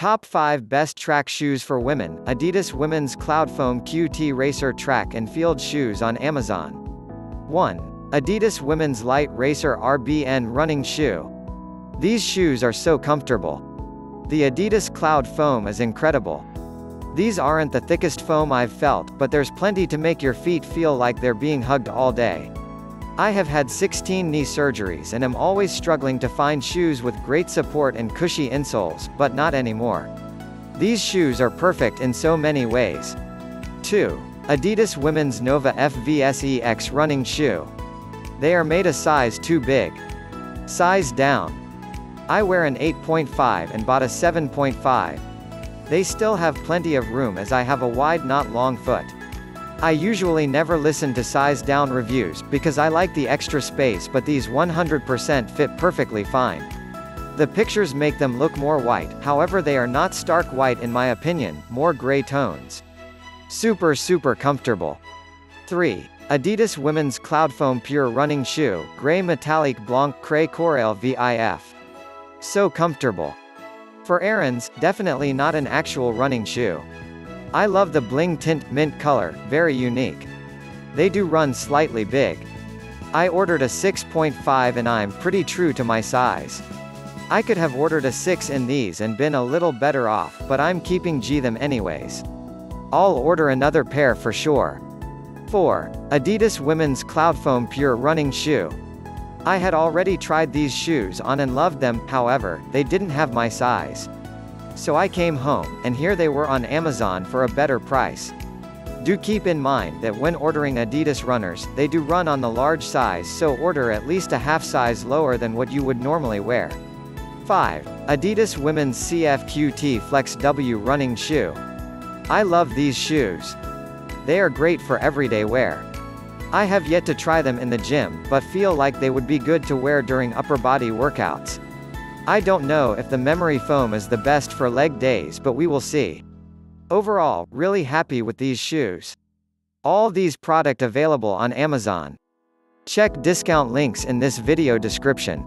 Top 5 Best Track Shoes for Women, Adidas Women's Cloudfoam QT Racer Track and Field Shoes on Amazon. 1. Adidas Women's Lite Racer RBN Running Shoe. These shoes are so comfortable. The Adidas Cloud Foam is incredible. These aren't the thickest foam I've felt, but there's plenty to make your feet feel like they're being hugged all day. I have had 16 knee surgeries and am always struggling to find shoes with great support and cushy insoles, but not anymore. These shoes are perfect in so many ways. 2. Adidas Women's Nova FVSE X Running Shoe. They are made a size too big. Size down. I wear an 8.5 and bought a 7.5. They still have plenty of room as I have a wide not long foot. I usually never listen to size down reviews, because I like the extra space but these 100% fit perfectly fine. The pictures make them look more white, however they are not stark white in my opinion, more gray tones. Super super comfortable. 3. Adidas Women's Cloudfoam Pure Running Shoe, Gray Metallic Blanc Craie Corail VIF. So comfortable. For errands, definitely not an actual running shoe. I love the bling tint mint color, very unique. They do run slightly big. I ordered a 6.5 and I'm pretty true to my size. I could have ordered a 6 in these and been a little better off, but I'm keeping G them anyways. I'll order another pair for sure. 4. Adidas Women's Cloudfoam Pure Running Shoe. I had already tried these shoes on and loved them, however, they didn't have my size. So I came home, and here they were on Amazon for a better price. Do keep in mind that when ordering Adidas runners, they do run on the large size so order at least a half size lower than what you would normally wear. 5. Adidas Women's CFQT Flex W Running Shoe. I love these shoes. They are great for everyday wear. I have yet to try them in the gym, but feel like they would be good to wear during upper body workouts. I don't know if the memory foam is the best for leg days but we will see. Overall, really happy with these shoes. All these product available on Amazon. Check discount links in this video description.